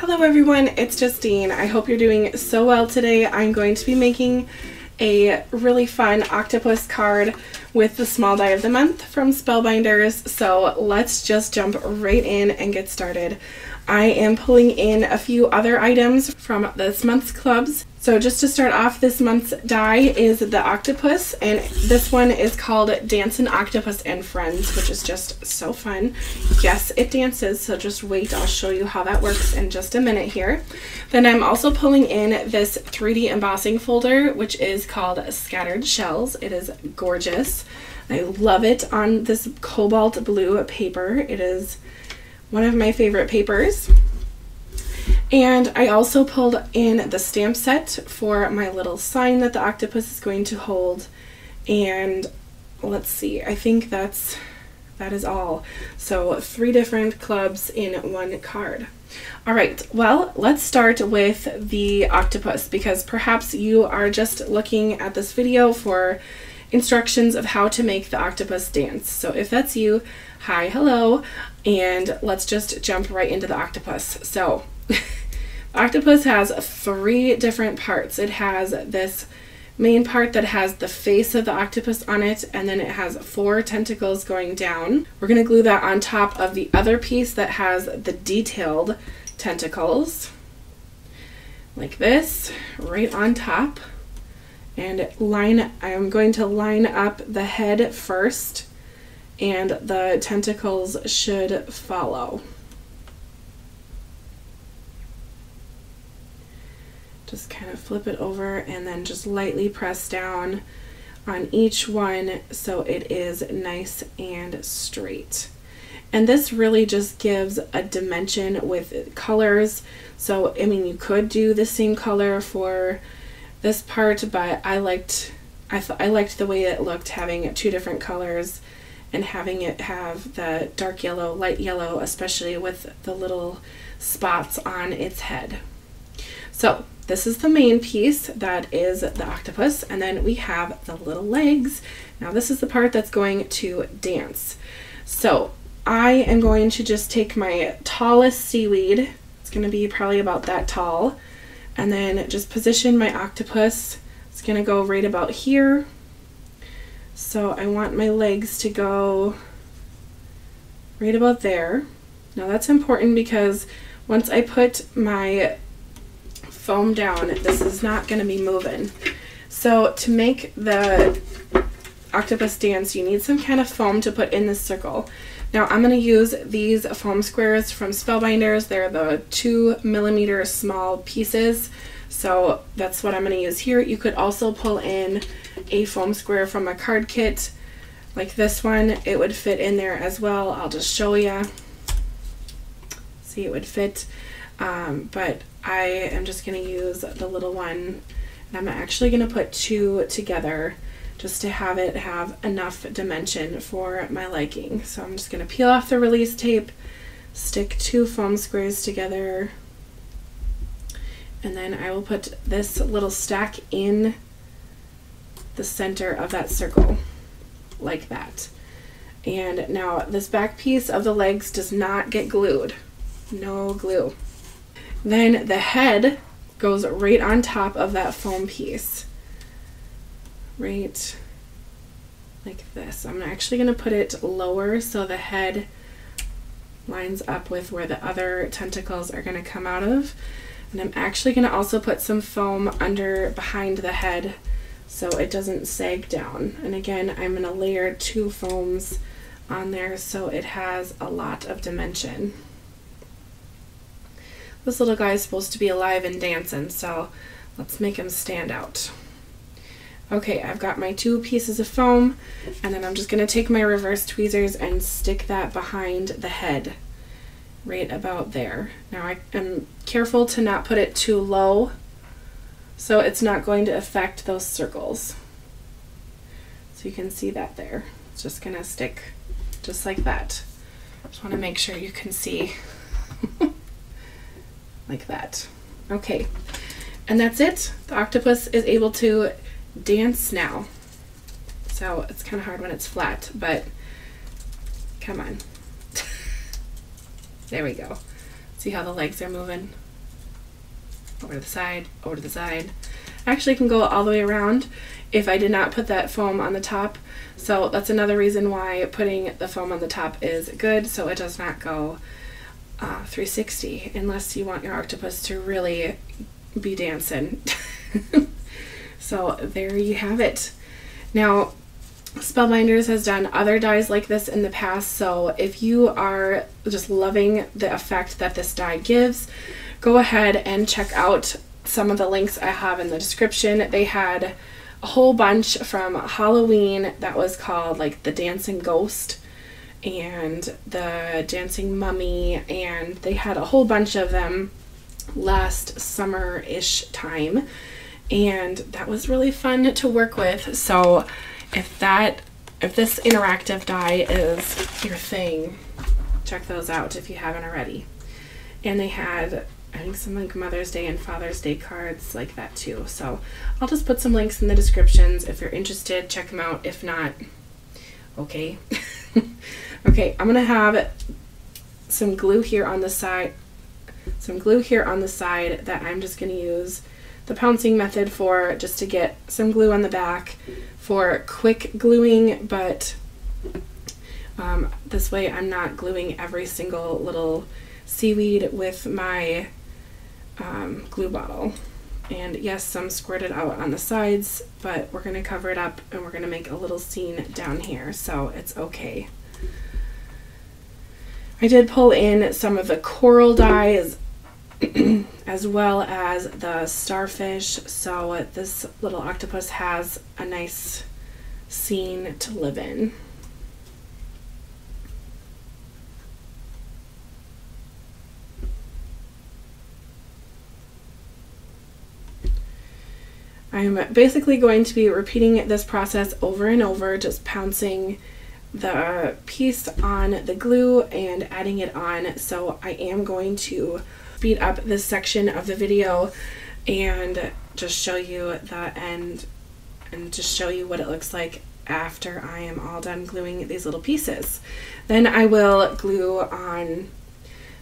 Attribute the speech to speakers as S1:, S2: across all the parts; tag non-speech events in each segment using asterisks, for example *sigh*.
S1: Hello everyone, it's Justine. I hope you're doing so well today. I'm going to be making a really fun octopus card with the small die of the month from Spellbinders. So let's just jump right in and get started. I am pulling in a few other items from this month's clubs. So just to start off, this month's die is the octopus, and this one is called Dancing Octopus and Friends, which is just so fun. Yes, it dances, so just wait. I'll show you how that works in just a minute here. Then I'm also pulling in this 3D embossing folder, which is called Scattered Shells. It is gorgeous. I love it on this cobalt blue paper. It is one of my favorite papers. And I also pulled in the stamp set for my little sign that the octopus is going to hold. And let's see, I think that's that is all. So three different clubs in one card. All right, well, let's start with the octopus because perhaps you are just looking at this video for instructions of how to make the octopus dance. So if that's you, hi, hello, and let's just jump right into the octopus. So *laughs* octopus has three different parts. It has this main part that has the face of the octopus on it and then it has four tentacles going down. We're going to glue that on top of the other piece that has the detailed tentacles like this right on top and line I'm going to line up the head first and the tentacles should follow. Just kind of flip it over and then just lightly press down on each one so it is nice and straight. And this really just gives a dimension with colors. So, I mean, you could do the same color for this part, but I liked I, I liked the way it looked having two different colors and having it have the dark yellow, light yellow, especially with the little spots on its head. So this is the main piece that is the octopus and then we have the little legs. Now this is the part that's going to dance. So I am going to just take my tallest seaweed, it's going to be probably about that tall, and then just position my octopus. It's going to go right about here so I want my legs to go right about there. Now that's important because once I put my foam down, this is not going to be moving. So to make the octopus dance, you need some kind of foam to put in this circle. Now I'm going to use these foam squares from Spellbinders. They're the two millimeter small pieces. So that's what I'm going to use here. You could also pull in a foam square from a card kit like this one. It would fit in there as well. I'll just show you. See, it would fit. Um, but I am just going to use the little one. And I'm actually going to put two together just to have it have enough dimension for my liking. So I'm just going to peel off the release tape, stick two foam squares together, and then I will put this little stack in the center of that circle like that. And now this back piece of the legs does not get glued. No glue. Then the head goes right on top of that foam piece. Right like this. I'm actually going to put it lower so the head lines up with where the other tentacles are going to come out of. And I'm actually going to also put some foam under behind the head so it doesn't sag down. And again, I'm going to layer two foams on there so it has a lot of dimension. This little guy is supposed to be alive and dancing, so let's make him stand out. Okay, I've got my two pieces of foam, and then I'm just going to take my reverse tweezers and stick that behind the head, right about there. Now I am careful to not put it too low so it's not going to affect those circles. So you can see that there. It's just gonna stick just like that. Just wanna make sure you can see *laughs* like that. Okay, and that's it. The octopus is able to dance now. So it's kind of hard when it's flat, but come on. *laughs* there we go. See how the legs are moving? over to the side, over to the side. I Actually can go all the way around if I did not put that foam on the top. So that's another reason why putting the foam on the top is good so it does not go uh, 360 unless you want your octopus to really be dancing. *laughs* so there you have it. Now, Spellbinders has done other dies like this in the past, so if you are just loving the effect that this die gives, go ahead and check out some of the links I have in the description. They had a whole bunch from Halloween that was called like the Dancing Ghost and the Dancing Mummy, and they had a whole bunch of them last summer ish time, and that was really fun to work with. So, if that if this interactive die is your thing, check those out if you haven't already. And they had I think some like Mother's Day and Father's Day cards like that too. So I'll just put some links in the descriptions. If you're interested, check them out. If not, okay. *laughs* okay, I'm gonna have some glue here on the side, some glue here on the side that I'm just gonna use the pouncing method for just to get some glue on the back for quick gluing, but um, this way I'm not gluing every single little seaweed with my um, glue bottle. And yes, some squirted out on the sides, but we're going to cover it up and we're going to make a little scene down here, so it's okay. I did pull in some of the coral dies *clears throat* as well as the starfish, so this little octopus has a nice scene to live in. I'm basically going to be repeating this process over and over, just pouncing the piece on the glue and adding it on. So I am going to speed up this section of the video and just show you the end and just show you what it looks like after I am all done gluing these little pieces. Then I will glue on,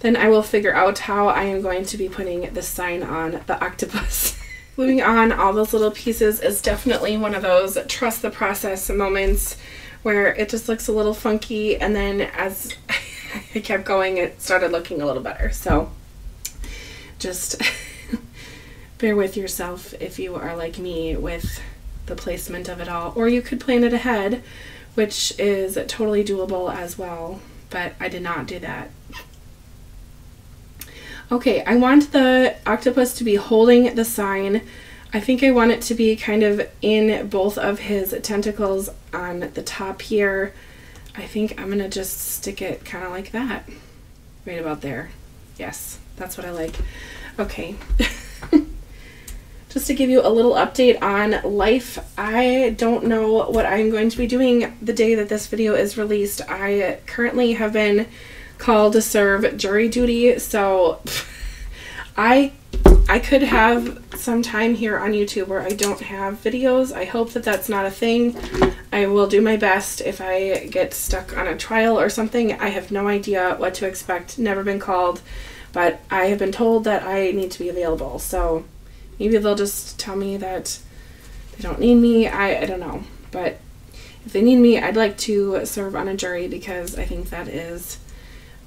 S1: then I will figure out how I am going to be putting the sign on the octopus. *laughs* Gluing on all those little pieces is definitely one of those trust the process moments where it just looks a little funky and then as *laughs* I kept going it started looking a little better. So just *laughs* bear with yourself if you are like me with the placement of it all. Or you could plan it ahead, which is totally doable as well, but I did not do that. Okay, I want the octopus to be holding the sign. I think I want it to be kind of in both of his tentacles on the top here. I think I'm going to just stick it kind of like that. Right about there. Yes, that's what I like. Okay. *laughs* just to give you a little update on life, I don't know what I'm going to be doing the day that this video is released. I currently have been called to serve jury duty. So *laughs* I I could have some time here on YouTube where I don't have videos. I hope that that's not a thing. I will do my best if I get stuck on a trial or something. I have no idea what to expect. Never been called, but I have been told that I need to be available. So maybe they'll just tell me that they don't need me. I, I don't know. But if they need me, I'd like to serve on a jury because I think that is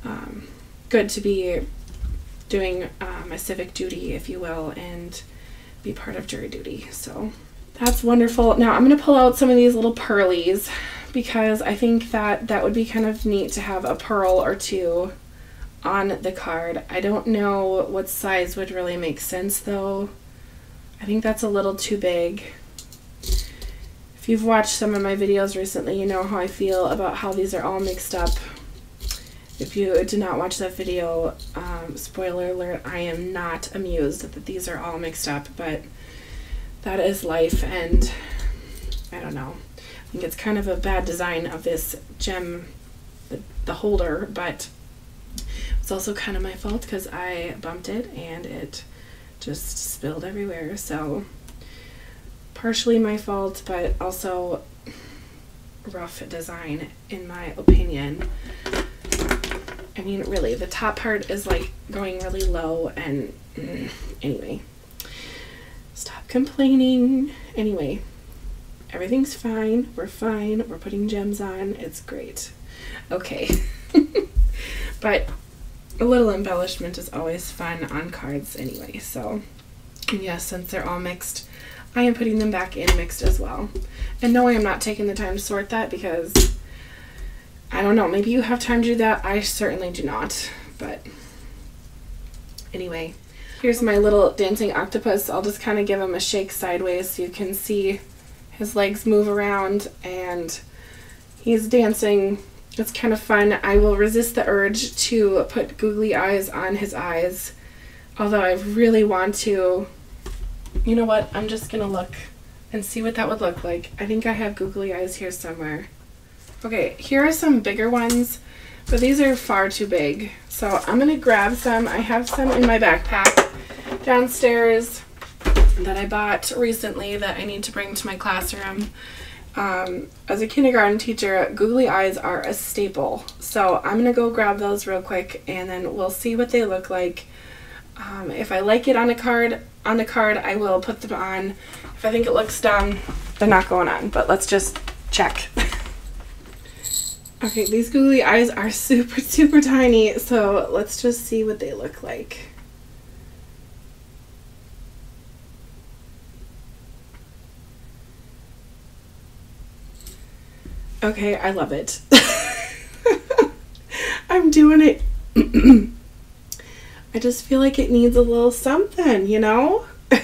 S1: um, good to be doing um, a civic duty, if you will, and be part of jury duty. So that's wonderful. Now I'm going to pull out some of these little pearlies because I think that that would be kind of neat to have a pearl or two on the card. I don't know what size would really make sense though. I think that's a little too big. If you've watched some of my videos recently, you know how I feel about how these are all mixed up if you did not watch that video, um, spoiler alert, I am not amused that these are all mixed up, but that is life, and I don't know. I think it's kind of a bad design of this gem, the, the holder, but it's also kind of my fault because I bumped it and it just spilled everywhere. So, partially my fault, but also rough design, in my opinion. I mean, really, the top part is like going really low, and mm, anyway, stop complaining. Anyway, everything's fine. We're fine. We're putting gems on. It's great. Okay. *laughs* but a little embellishment is always fun on cards anyway. So, yes, since they're all mixed, I am putting them back in mixed as well. And no, I am not taking the time to sort that because I don't know, maybe you have time to do that. I certainly do not. But anyway, here's my little dancing octopus. I'll just kind of give him a shake sideways so you can see his legs move around and he's dancing. It's kind of fun. I will resist the urge to put googly eyes on his eyes, although I really want to. You know what? I'm just going to look and see what that would look like. I think I have googly eyes here somewhere. Okay, here are some bigger ones, but these are far too big. So I'm going to grab some. I have some in my backpack downstairs that I bought recently that I need to bring to my classroom. Um, as a kindergarten teacher, googly eyes are a staple. So I'm going to go grab those real quick and then we'll see what they look like. Um, if I like it on a card, on the card, I will put them on. If I think it looks dumb, they're not going on, but let's just check. *laughs* Okay, these googly eyes are *laughs* super, super tiny, so let's just see what they look like. Okay, I love it. *laughs* I'm doing it. *clears throat* I just feel like it needs a little something, you know? *laughs*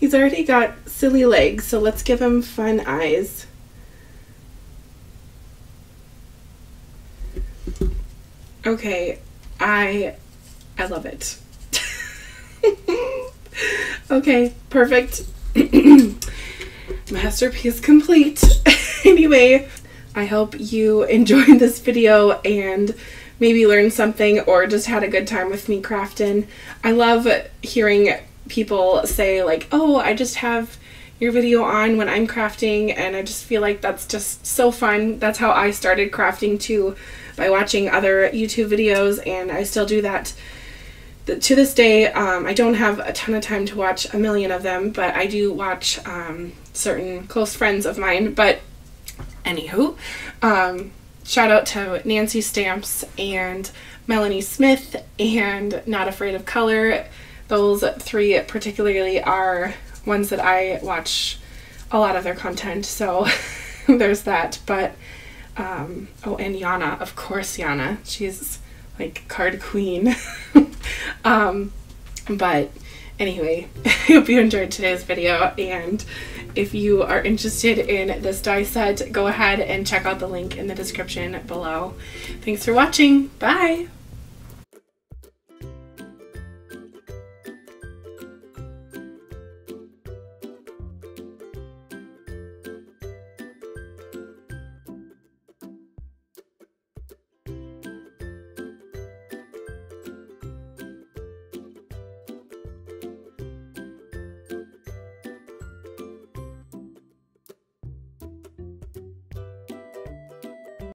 S1: He's already got silly legs, so let's give him fun eyes. Okay, I I love it. *laughs* okay, perfect. *clears throat* Masterpiece complete. *laughs* anyway, I hope you enjoyed this video and maybe learned something or just had a good time with me crafting. I love hearing people say like, "Oh, I just have your video on when I'm crafting," and I just feel like that's just so fun. That's how I started crafting too by watching other YouTube videos, and I still do that to this day. Um, I don't have a ton of time to watch a million of them, but I do watch um, certain close friends of mine. But anywho, um, shout out to Nancy Stamps and Melanie Smith and Not Afraid of Color. Those three particularly are ones that I watch a lot of their content, so *laughs* there's that. But um, oh, and Yana, of course, Yana. She's like card queen. *laughs* um, but anyway, *laughs* I hope you enjoyed today's video. And if you are interested in this die set, go ahead and check out the link in the description below. Thanks for watching. Bye.